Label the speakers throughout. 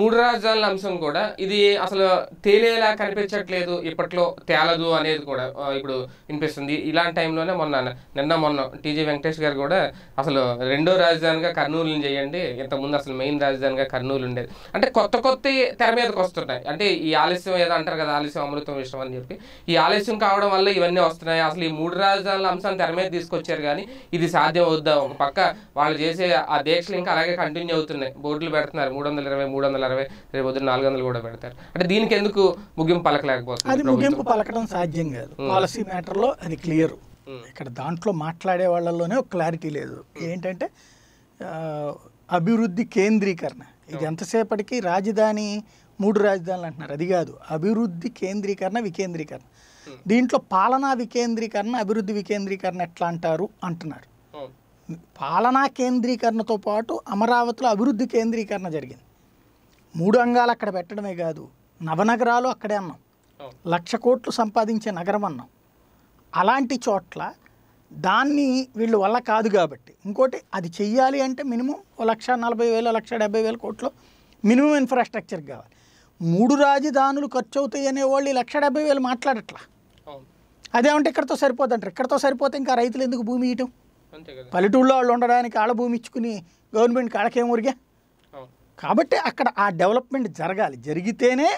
Speaker 1: మూడు రాజధానుల అంశం కూడా ఇది అసలు తేలేలా కనిపించట్లేదు ఇప్పట్లో తేలదు అనేది కూడా ఇప్పుడు వినిపిస్తుంది. ఇలాంటి టైంలోనే మొన్న నిన్న మొన్న టీజీ వెంకటేష్ గారు కూడా అసలు రెండో రాజధానిగా కర్నూలుని చేయండి ఇంతకుముందు అసలు మెయిన్ రాజధానిగా కర్నూలు ఉండేది. అంటే కొత్త కొత్త తెర మీదకి వస్తున్నాయి. అంటే ఈ ఆలస్యం ఏదో అంటారు కదా ఆలస్యం అమృతం విషయం అని చెప్పి. ఈ ఆలస్యం కావడం వల్ల ఇవన్నీ వస్తున్నాయి. అసలు ఈ మూడు రాజధానుల అంశాన్ని తెర మీద తీసుకొచ్చారు కానీ ఇది సాధ్యం అవుద్దా? ఒక పక్క వాళ్ళు చేసే ఆ దీక్షలు ఇంకా అలాగే కంటిన్యూ అవుతున్నాయి. బోర్డులు పెడుతున్నారు మూడు వందల ఇరవై మూడు వందల అరవై రేపు పొద్దున్న నాలుగు వందలు కూడా పెడతారు. అంటే దీనికి ఎందుకు ముగింపు పలకలేకపోతుంది
Speaker 2: అది ముగింపు పలకడం సాధ్యం కాదు. పాలసీ మ్యాటర్లో అది క్లియర్. ఇక్కడ దాంట్లో మాట్లాడే వాళ్ళలోనే ఒక క్లారిటీ లేదు. ఏంటంటే అభివృద్ధి కేంద్రీకరణ. ఇది ఎంతసేపటికి రాజధాని మూడు రాజధానులు అంటున్నారు. అది కాదు. అభివృద్ధి కేంద్రీకరణ వికేంద్రీకరణ. దీంట్లో పాలనా వికేంద్రీకరణ అభివృద్ధి వికేంద్రీకరణ ఎట్లా అంటారు? అంటున్నారు. పాలనా కేంద్రీకరణతో పాటు అమరావతిలో అభివృద్ధి కేంద్రీకరణ జరిగింది. మూడు అంగాలు అక్కడ పెట్టడమే కాదు నవనగరాలు అక్కడే అన్నాం. లక్ష కోట్లు సంపాదించే నగరం అన్నాం. అలాంటి చోట్ల దాన్ని వీళ్ళు వల్ల కాదు కాబట్టి ఇంకోటి అది చెయ్యాలి అంటే మినిమం లక్ష నలభై వేలు లక్ష డెబ్బై వేల కోట్లు మినిమం ఇన్ఫ్రాస్ట్రక్చర్ కావాలి. మూడు రాజధానులు ఖర్చు అవుతాయి అనేవాళ్ళు ఈ లక్ష డెబ్బై వేలు మాట్లాడట్లా. అదేమంటే ఇక్కడతో సరిపోదంటారు ఇక్కడతో సరిపోతే ఇంకా రైతులు ఎందుకు భూమి
Speaker 1: కదా.
Speaker 2: పల్లెటూళ్ళలో వాళ్ళు ఉండడానికి ఆడ భూమి ఇచ్చుకుని ఊరిగా
Speaker 1: అవును
Speaker 2: కాబట్టి అక్కడ ఆ డెవలప్మెంట్ జరగాలి. జరిగితేనే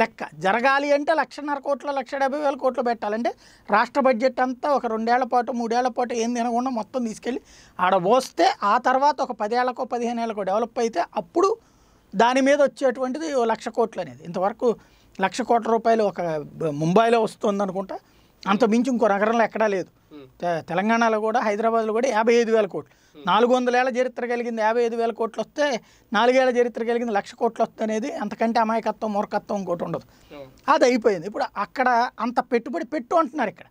Speaker 2: లెక్క. జరగాలి అంటే లక్షన్నర కోట్ల లక్ష డెబ్బై వేల కోట్లు పెట్టాలంటే రాష్ట్ర బడ్జెట్ అంతా ఒక రెండేళ్ళ పాటు మూడేళ్ళ పాటు ఏం తినకుండా మొత్తం తీసుకెళ్ళి ఆడ పోస్తే ఆ తర్వాత ఒక పదేళ్ళకో పదిహేను ఏళ్ళకో డెవలప్ అయితే అప్పుడు దాని మీద వచ్చేటువంటిది లక్ష కోట్లు అనేది. ఇంతవరకు లక్ష కోట్ల రూపాయలు ఒక ముంబైలో వస్తుంది అనుకుంటా అంత మించి ఇంకో నగరంలో ఎక్కడా లేదు. తెలంగాణలో కూడా హైదరాబాద్లో కూడా యాభై ఐదు వేల కోట్లు. నాలుగు వందలేళ్ళ చరిత్ర కలిగింది యాభై ఐదు వేల కోట్లు వస్తే నాలుగేళ్ళ చరిత్ర కలిగింది లక్ష కోట్లు వస్తుంది అనేది అంతకంటే అమాయకత్వం మూర్ఖత్వం ఇంకోటి ఉండదు. అది అయిపోయింది. ఇప్పుడు అక్కడ అంత పెట్టుబడి పెట్టు అంటున్నారు ఇక్కడ.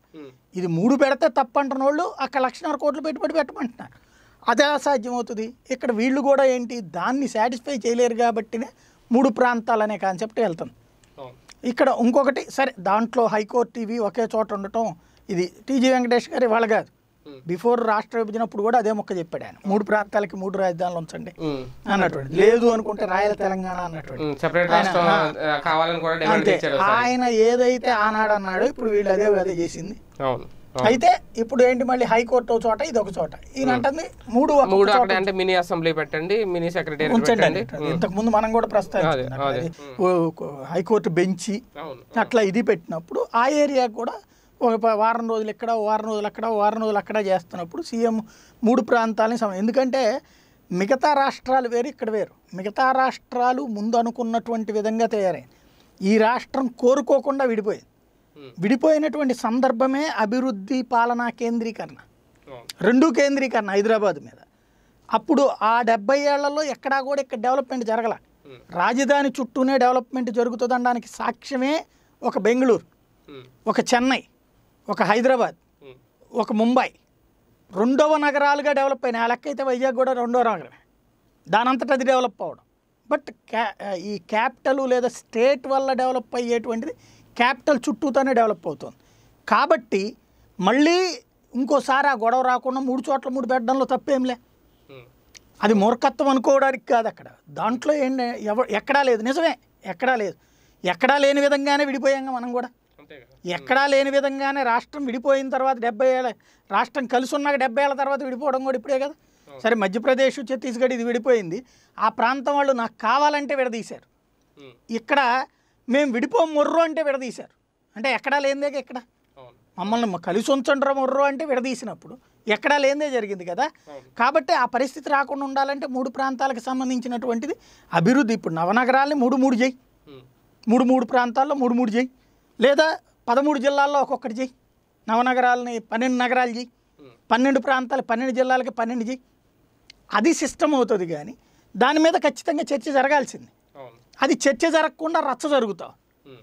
Speaker 2: ఇది మూడు పెడితే తప్పు అంటున్న వాళ్ళు అక్కడ లక్షన్నర కోట్లు పెట్టుబడి పెట్టమంటున్నారు. అది ఎలా సాధ్యం అవుతుంది ఇక్కడ వీళ్ళు కూడా ఏంటి దాన్ని సాటిస్ఫై చేయలేరు కాబట్టినే మూడు ప్రాంతాలు అనే కాన్సెప్ట్ వెళ్తుంది. ఇక్కడ ఇంకొకటి సరే దాంట్లో హైకోర్టు ఇవి ఒకే చోట ఉండటం ఇది టీజీ వెంకటేష్ గారు ఇవాళ కాదు. బిఫోర్ రాష్ట్ర విభజనప్పుడు కూడా అదే మొక్క చెప్పాడు ఆయన. మూడు ప్రాంతాలకి మూడు రాజధానులు ఉంచండి. అన్నటువంటి. లేదు. అనుకుంటే రాయల తెలంగాణ అన్నటువంటి. అంతే. ఆయన ఏదైతే ఆనాడు అన్నాడో ఇప్పుడు వీళ్ళు అదే అదే చేసింది. అయితే ఇప్పుడు ఏంటి మళ్ళీ హైకోర్టు ఒక చోట ఇది ఒక చోట. ఈయన అంటుంది మూడు
Speaker 1: మూడు అంటే మినీ అసెంబ్లీ పెట్టండి మినీ సెక్రటరీ
Speaker 2: ఉంచండి. ఇంతకు ముందు మనం కూడా ఓ హైకోర్టు బెంచి అట్లా ఇది పెట్టినప్పుడు ఆ ఏరియా కూడా ఒక వారం రోజులు ఇక్కడ వారం రోజులు అక్కడ వారం రోజులు అక్కడ చేస్తున్నప్పుడు సీఎం మూడు ప్రాంతాలని సమ ఎందుకంటే మిగతా రాష్ట్రాలు వేరు ఇక్కడ వేరు. మిగతా రాష్ట్రాలు ముందు అనుకున్నటువంటి విధంగా తయారైంది. ఈ రాష్ట్రం కోరుకోకుండా విడిపోయింది. విడిపోయినటువంటి సందర్భమే అభివృద్ధి పాలనా కేంద్రీకరణ. రెండూ కేంద్రీకరణ హైదరాబాద్ మీద. అప్పుడు ఆ డెబ్బై ఏళ్ళలో ఎక్కడా కూడా ఇక్కడ డెవలప్మెంట్ జరగల. రాజధాని చుట్టూనే డెవలప్మెంట్ జరుగుతుందనడానికి సాక్ష్యమే ఒక బెంగళూరు. ఒక చెన్నై. ఒక హైదరాబాద్. ఒక ముంబై రెండవ నగరాలుగా డెవలప్ అయినాయి. ఆ లెక్క అయితే వైజాగ్ కూడా రెండవ నగరమే. దానంతట అది డెవలప్ అవ్వడం బట్ క్యా ఈ క్యాపిటల్ లేదా స్టేట్ వల్ల డెవలప్ అయ్యేటువంటిది క్యాపిటల్ చుట్టూతోనే డెవలప్ అవుతుంది. కాబట్టి మళ్ళీ ఇంకోసారి ఆ గొడవ రాకుండా మూడు చోట్ల మూడు పెట్టడంలో తప్పేంలే. అది మూర్ఖత్వం అనుకోవడానికి కాదు అక్కడ. దాంట్లో ఏంటి ఎవ ఎక్కడా లేదు. నిజమే ఎక్కడా లేదు. ఎక్కడా లేని విధంగానే విడిపోయాంగా మనం కూడా. ఎక్కడా లేని విధంగానే రాష్ట్రం విడిపోయిన తర్వాత డెబ్బై ఏళ్ళ రాష్ట్రం కలిసి ఉన్నాక డెబ్బై ఏళ్ళ తర్వాత విడిపోవడం కూడా ఇప్పుడే కదా. సరే మధ్యప్రదేశ్ ఛత్తీస్గఢ్ ఇది విడిపోయింది. ఆ ప్రాంతం వాళ్ళు నాకు కావాలంటే విడదీశారు. ఇక్కడ మేము విడిపో మొర్రు అంటే విడదీశారు. అంటే ఎక్కడా లేనిదే ఇక్కడ మమ్మల్ని కలిసి ఉంచండ్రా మొర్రు అంటే విడదీసినప్పుడు. ఎక్కడా లేనిదే జరిగింది కదా. కాబట్టి ఆ పరిస్థితి రాకుండా ఉండాలంటే మూడు ప్రాంతాలకు సంబంధించినటువంటిది అభివృద్ధి. ఇప్పుడు నవనగరాల్ని మూడు మూడు చేయి. మూడు మూడు ప్రాంతాల్లో మూడు మూడు చేయి. లేదా పదమూడు జిల్లాల్లో ఒక్కొక్కటి చేయి నవనగరాలని పన్నెండు నగరాలు చేయి. పన్నెండు ప్రాంతాలు పన్నెండు జిల్లాలకి పన్నెండు చేయి అది సిస్టమ్ అవుతుంది కానీ దాని మీద ఖచ్చితంగా చర్చ జరగాల్సింది. అది చర్చ జరగకుండా రచ్చ జరుగుతావు.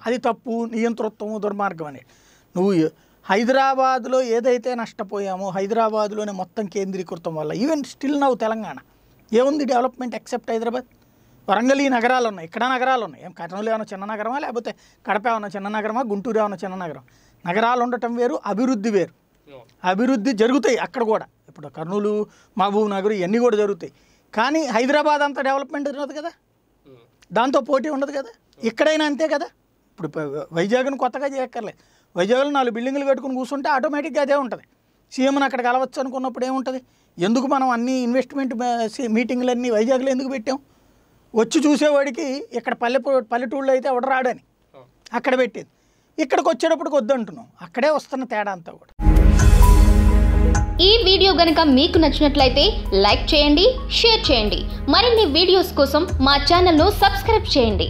Speaker 2: అది తప్పు నియంతృత్వము దుర్మార్గం అనేది. నువ్వు హైదరాబాద్లో ఏదైతే నష్టపోయామో హైదరాబాద్లోనే మొత్తం కేంద్రీకృతం వల్ల ఈవెన్ స్టిల్ నవ్వు తెలంగాణ. ఏముంది డెవలప్మెంట్ ఎక్సెప్ట్ హైదరాబాద్? వరంగల్ ఈ నగరాలు ఉన్నాయి. ఇక్కడ నగరాలు ఉన్నాయి. ఏం కర్నూలు ఏమైనా చిన్న నగరమా? లేకపోతే కడప ఏమైనా చిన్న నగరమా? గుంటూరు ఏమైనా చిన్న నగరం? నగరాలు ఉండటం వేరు అభివృద్ధి వేరు. అభివృద్ధి జరుగుతాయి అక్కడ కూడా. ఇప్పుడు కర్నూలు మహబూబ్ నగర్ ఇవన్నీ కూడా జరుగుతాయి. కానీ హైదరాబాద్ అంత డెవలప్మెంట్ ఉన్నది కదా? దాంతో పోటీ ఉండదు కదా? ఇక్కడైనా అంతే కదా? ఇప్పుడు వైజాగ్ను కొత్తగా చేయక్కర్లే వైజాగ్లో నాలుగు బిల్డింగులు కట్టుకుని కూర్చుంటే ఆటోమేటిక్గా అదే ఉంటుంది. సీఎంను అక్కడ కలవచ్చు అనుకున్నప్పుడు ఏముంటుంది? ఎందుకు మనం అన్ని ఇన్వెస్ట్మెంట్ మీటింగ్లన్నీ వైజాగ్లో ఎందుకు పెట్టాం? వచ్చి చూసేవాడికి ఇక్కడ పల్లె పల్లెటూళ్ళు అయితే ఎవడ రాడని. అక్కడ పెట్టేది. ఇక్కడికి వచ్చేటప్పటికి వద్దంటున్నాం. అక్కడే వస్తున్న తేడా అంతా కూడా.
Speaker 3: ఈ వీడియో గనుక మీకు నచ్చినట్లయితే లైక్ చేయండి షేర్ చేయండి. మరిన్ని వీడియోస్ కోసం మా ఛానల్ను సబ్స్క్రైబ్ చేయండి.